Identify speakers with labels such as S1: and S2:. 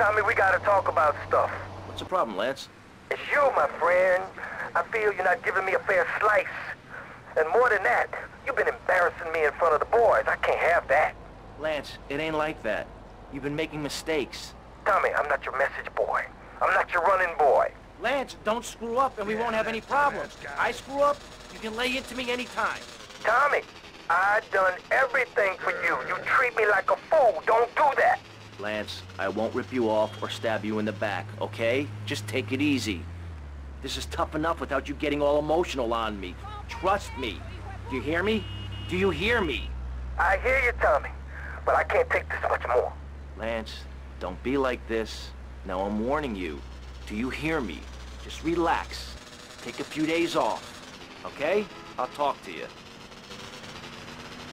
S1: Tommy, we gotta talk about stuff.
S2: What's the problem, Lance?
S1: It's you, my friend. I feel you're not giving me a fair slice. And more than that, you've been embarrassing me in front of the boys. I can't have that.
S2: Lance, it ain't like that. You've been making mistakes.
S1: Tommy, I'm not your message boy. I'm not your running boy.
S2: Lance, don't screw up and we won't have any problems. I screw up, you can lay into me anytime.
S1: Tommy, I done everything for you. You treat me like a fool. Don't do that.
S2: Lance, I won't rip you off or stab you in the back, okay? Just take it easy. This is tough enough without you getting all emotional on me. Trust me. Do you hear me? Do you hear me?
S1: I hear you, Tommy, but I can't take this much more.
S2: Lance, don't be like this. Now I'm warning you. Do you hear me? Just relax. Take a few days off. Okay? I'll talk to you.